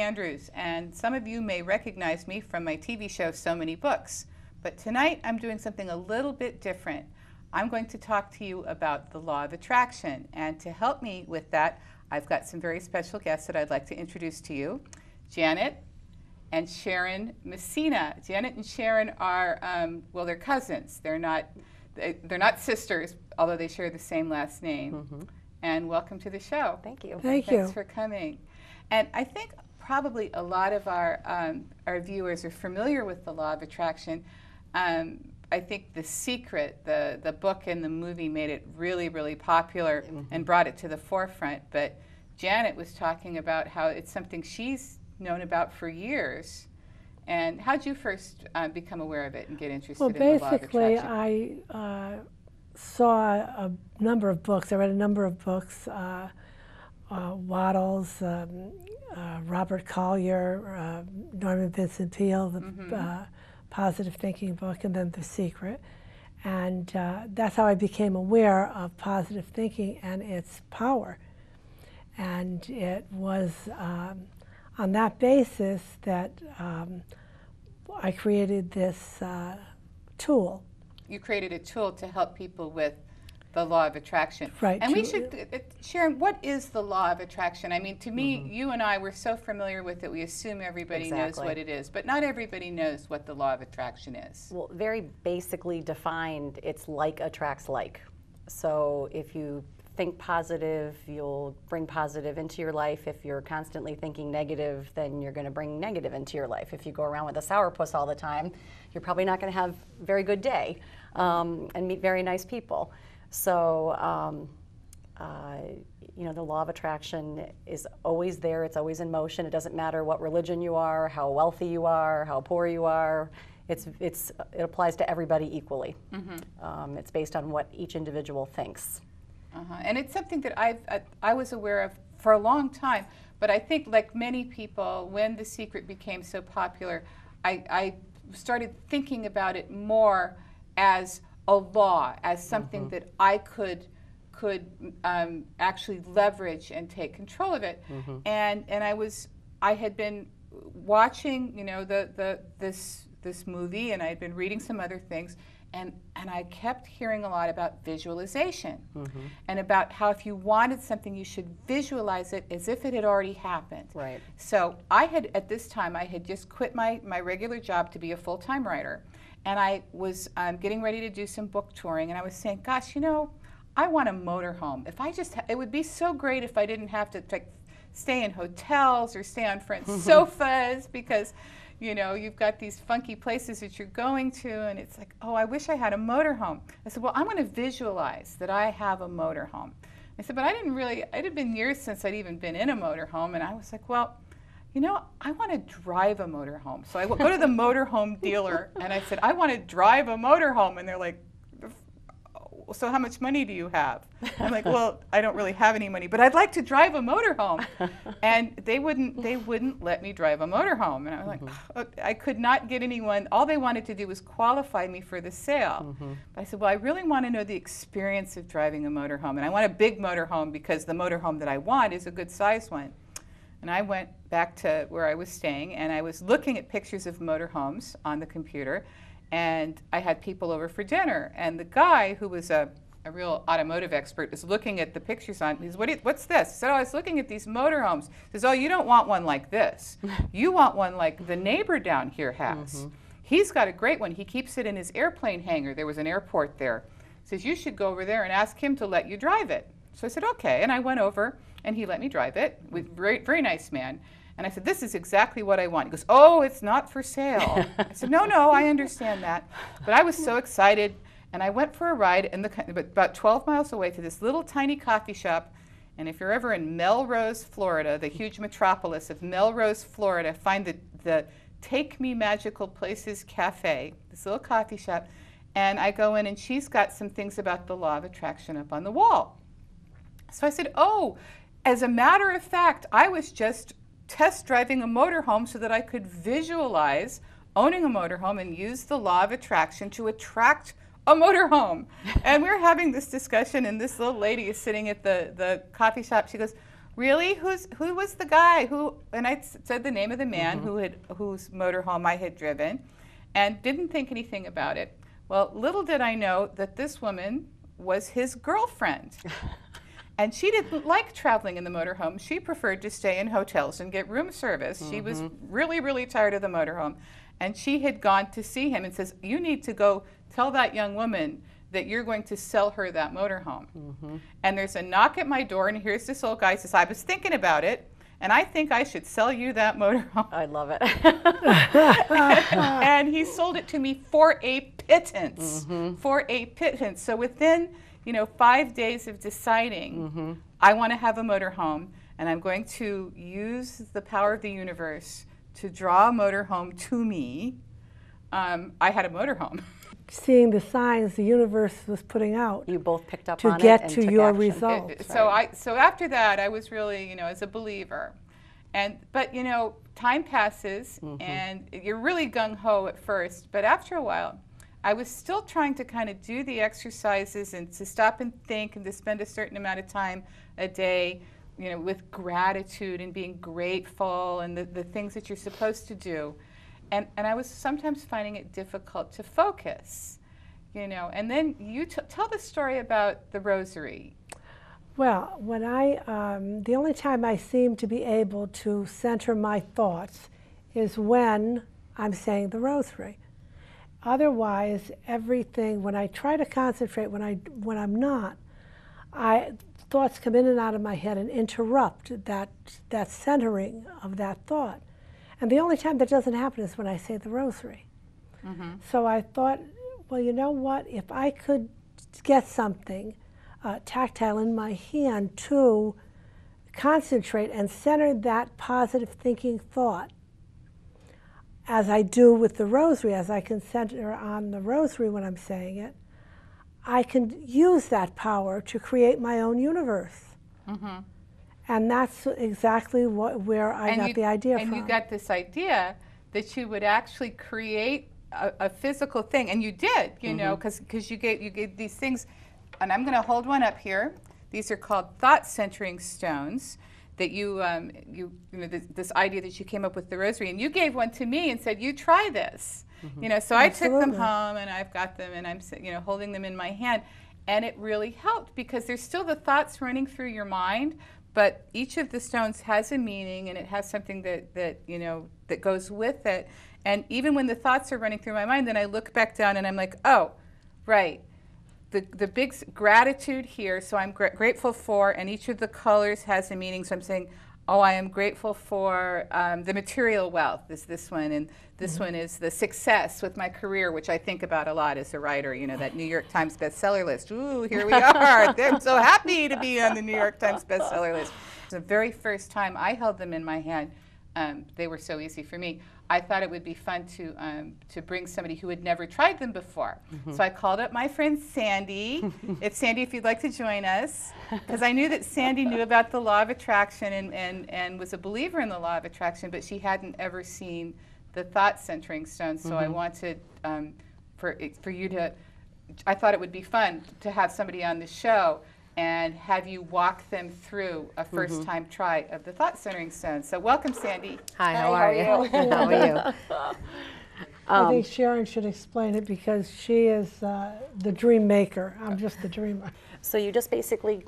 Toni Andrews, and some of you may recognize me from my TV show So Many Books. But tonight I'm doing something a little bit different. I'm going to talk to you about the law of attraction. And to help me with that, I've got some very special guests that I'd like to introduce to you Janet and Sharon Messina. Janet and Sharon are, um, well, they're cousins. They're not, they're not sisters, although they share the same last name. Mm-hmm. And welcome to the show. Thank you. Thank Thanks you. for coming. And I think probably a lot of our, um, our viewers are familiar with the law of attraction. Um, I think The Secret, the, the book and the movie made it really, really popular mm-hmm. and brought it to the forefront. But Janet was talking about how it's something she's known about for years. And how did you first uh, become aware of it and get interested well, in the law of attraction? Well, basically, I uh, saw a number of books. I read a number of books. Uh, uh, Wattles, um, uh, Robert Collier, uh, Norman Vincent Peale, the mm-hmm. Uh, positive Thinking book, and then The Secret. And uh, that's how I became aware of positive thinking and its power. And it was um, on that basis that um, I created this uh, tool. You created a tool to help people with the law of attraction. Right. And we should, uh, uh, Sharon, what is the law of attraction? I mean, to me, mm-hmm. you and I, we're so familiar with it, we assume everybody exactly. knows what it is, but not everybody knows what the law of attraction is. Well, very basically defined, it's like attracts like. So if you think positive, you'll bring positive into your life. If you're constantly thinking negative, then you're going to bring negative into your life. If you go around with a sourpuss all the time, you're probably not going to have a very good day um, and meet very nice people. So, um, uh, you know, the law of attraction is always there, it's always in motion. It doesn't matter what religion you are, how wealthy you are, how poor you are. It's, it's, it applies to everybody equally. Mm-hmm. Um, it's based on what each individual thinks. Uh-huh. And it's something that I've, I, I was aware of for a long time. But I think, like many people, when The Secret became so popular, I, I started thinking about it more as a law as something mm-hmm. that I could could um, actually leverage and take control of it. Mm-hmm. And and I was I had been watching you know the the this this movie and I had been reading some other things and and I kept hearing a lot about visualization mm-hmm. and about how if you wanted something you should visualize it as if it had already happened. Right. So I had at this time I had just quit my my regular job to be a full-time writer and I was um, getting ready to do some book touring, and I was saying, "Gosh, you know, I want a motorhome. If I just, ha- it would be so great if I didn't have to like stay in hotels or stay on friends' sofas because." You know, you've got these funky places that you're going to, and it's like, oh, I wish I had a motorhome. I said, well, I'm going to visualize that I have a motorhome. I said, but I didn't really, it had been years since I'd even been in a motorhome, and I was like, well, you know, I want to drive a motorhome. So I go to the motorhome dealer and I said, I want to drive a motorhome. And they're like, so how much money do you have? I'm like, well, I don't really have any money, but I'd like to drive a motorhome. And they wouldn't, they wouldn't let me drive a motorhome. And I was like, mm-hmm. oh, I could not get anyone. All they wanted to do was qualify me for the sale. Mm-hmm. But I said, well, I really want to know the experience of driving a motorhome, and I want a big motorhome because the motorhome that I want is a good size one. And I went back to where I was staying and I was looking at pictures of motorhomes on the computer. And I had people over for dinner. And the guy who was a, a real automotive expert was looking at the pictures on. He says, what What's this? I said, Oh, I was looking at these motorhomes. He says, Oh, you don't want one like this. you want one like the neighbor down here has. Mm-hmm. He's got a great one. He keeps it in his airplane hangar. There was an airport there. He says, You should go over there and ask him to let you drive it. So I said, Okay. And I went over and he let me drive it. With very, very nice man. And I said, This is exactly what I want. He goes, Oh, it's not for sale. I said, No, no, I understand that. But I was so excited. And I went for a ride in the, about 12 miles away to this little tiny coffee shop. And if you're ever in Melrose, Florida, the huge metropolis of Melrose, Florida, find the, the Take Me Magical Places Cafe, this little coffee shop. And I go in, and she's got some things about the law of attraction up on the wall. So I said, Oh, as a matter of fact, I was just test driving a motorhome so that I could visualize owning a motorhome and use the law of attraction to attract a motorhome. and we are having this discussion, and this little lady is sitting at the, the coffee shop. She goes, really? Who's who was the guy who? And I said the name of the man mm-hmm. who had whose motorhome I had driven, and didn't think anything about it. Well, little did I know that this woman was his girlfriend. And she didn't like traveling in the motorhome. She preferred to stay in hotels and get room service. She was mm-hmm. really, really tired of the motorhome. And she had gone to see him and says, You need to go tell that young woman that you're going to sell her that motorhome. Mm-hmm. And there's a knock at my door, and here's this old guy says, I was thinking about it, and I think I should sell you that motorhome. I love it. and he sold it to me for a pittance. Mm-hmm. For a pittance. So within, you know, five days of deciding, I want to have a motorhome, and I'm going to use the power of the universe to draw a motorhome to me. Um, I had a motorhome. Seeing the signs the universe was putting out you both picked up to on it get and to took your action. result. It- So I so after that I was really you know as a believer, and but you know time passes and you're really gung ho at first, but after a while, I was still trying to kind of do the exercises and to stop and think and to spend a certain amount of time a day, you know, with gratitude and being grateful and the, the things that you're supposed to do. And, and I was sometimes finding it difficult to focus, you know. And then you tell the story about the rosary. Well, when I, um, the only time I seem to be able to center my thoughts is when I'm saying the rosary. Otherwise, everything, when I try to concentrate, when, I, when I'm not, I, thoughts come in and out of my head and interrupt that, that centering of that thought. And the only time that doesn't happen is when I say the rosary. So I thought, well, you know what? If I could get something uh, tactile in my hand to concentrate and center that positive thinking thought, as I do with the rosary, as I can center on the rosary when I'm saying it, I can use that power to create my own universe. And that's exactly what, where I got you, the idea from. and you got this idea that you would actually create a, a physical thing, and you did, you know, Mm-hmm. because you gave you gave these things, and I'm going to hold one up here. These are called thought centering stones. That you, um, you, you know, this, this idea that you came up with the rosary, and you gave one to me and said, "You try this," you know. So I took them Mm-hmm. Home, and I've got them, and I'm, you know, holding them in my hand, and it really helped because there's still the thoughts running through your mind, but each of the stones has a meaning and it has something that, that you know that goes with it and even when the thoughts are running through my mind then i look back down and i'm like oh right the, the big gratitude here so i'm gra- grateful for and each of the colors has a meaning so i'm saying oh i am grateful for um, the material wealth is this one and this one is the success with my career which i think about a lot as a writer you know that new york times bestseller list. Ooh here we are. I'm so happy to be on the new york times bestseller list. The very first time i held them in my hand um, they were so easy for me. I thought it would be fun to um, to bring somebody who had never tried them before. So I called up my friend Sandy. if Sandy, if you'd like to join us, because I knew that Sandy knew about the law of attraction and, and, and was a believer in the law of attraction, but she hadn't ever seen the thought centering stone. So I wanted um, for for you to. I thought it would be fun to have somebody on the show and have you walk them through a first time try of the thought centering stone. So welcome, Sandy. Hi, how are you? How are you? I think Sharon should explain it because she is uh, the dream maker. I'm just the dreamer. So you just basically